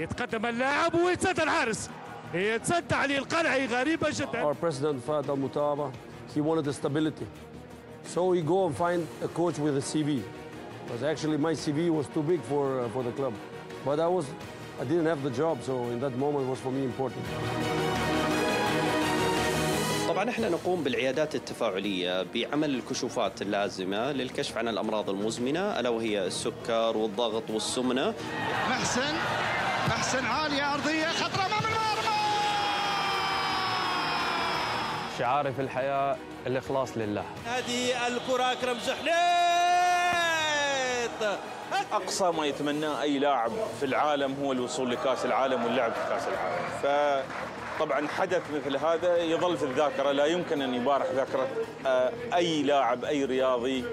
يتقدم اللاعب ويتصدى الحارس يتصدى علي القلعي غريبه جدا Our president Fahad Al Mutaba, he wanted the stability. So he go and find a coach with a CV. Because actually my CV was too big for, uh, for the club. But I was, I didn't have the job, so in that moment was for me important. طبعا إحنا نقوم بالعيادات التفاعليه بعمل الكشوفات اللازمه للكشف عن الامراض المزمنه الا وهي السكر والضغط والسمنه محسن محسن عالية أرضية خطرة أمام المرمى! شعاري في الحياة الإخلاص لله. هذه الكرة أكرم زحليط! أقصى ما يتمناه أي لاعب في العالم هو الوصول لكأس العالم واللعب في كأس العالم. فطبعا حدث مثل هذا يظل في الذاكرة لا يمكن أن يبارح ذاكرة آه، أي لاعب أي رياضي.